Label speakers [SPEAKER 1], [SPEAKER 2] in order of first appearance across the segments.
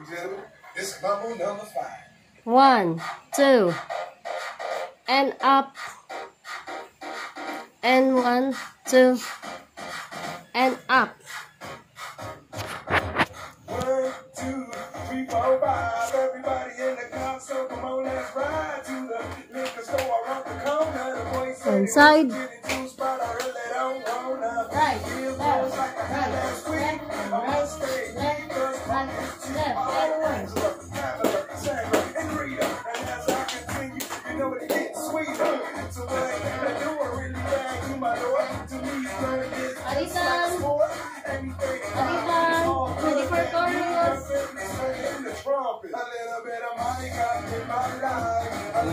[SPEAKER 1] and gentlemen, this bubble number five.
[SPEAKER 2] One, two, and up, and one, two, and up.
[SPEAKER 1] One, two, three, four, five. Everybody in the car, so come on, let's ride to the liquor store around the corner. The boy said, Inside.
[SPEAKER 2] Right.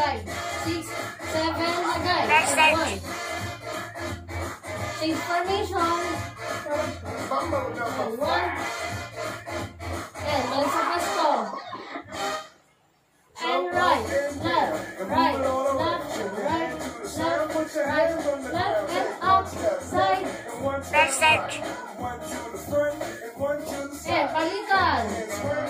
[SPEAKER 2] five, six, seven again.
[SPEAKER 3] Next
[SPEAKER 2] one.
[SPEAKER 1] Information.
[SPEAKER 2] And one. And once of a stone. And right, left, right, left, right, left, right, left, and outside.
[SPEAKER 3] Next
[SPEAKER 1] set. And
[SPEAKER 2] palitas.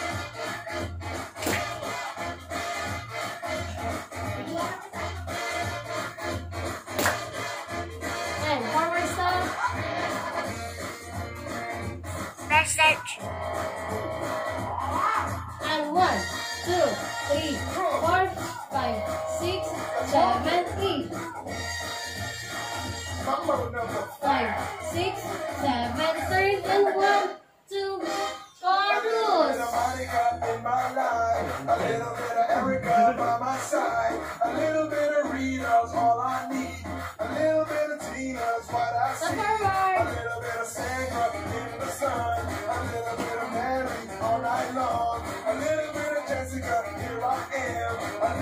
[SPEAKER 2] three. Five, six, seven, three, and one, two, four, loose.